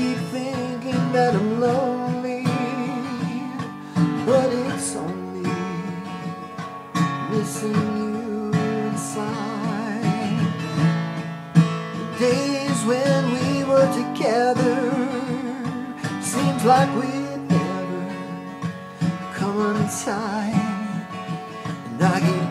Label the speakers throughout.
Speaker 1: keep thinking that I'm lonely But it's only missing you inside The days when we were together Seems like we'd never come untied And I keep.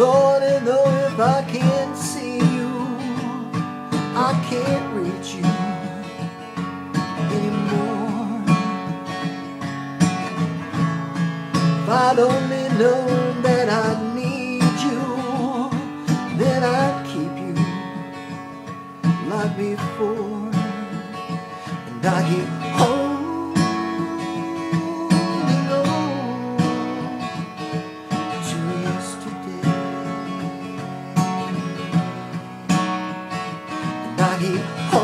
Speaker 1: Lord, and though if I can't see you, I can't reach you anymore. If I'd only known that I need you, then I'd keep you like before. And I keep holding Ho!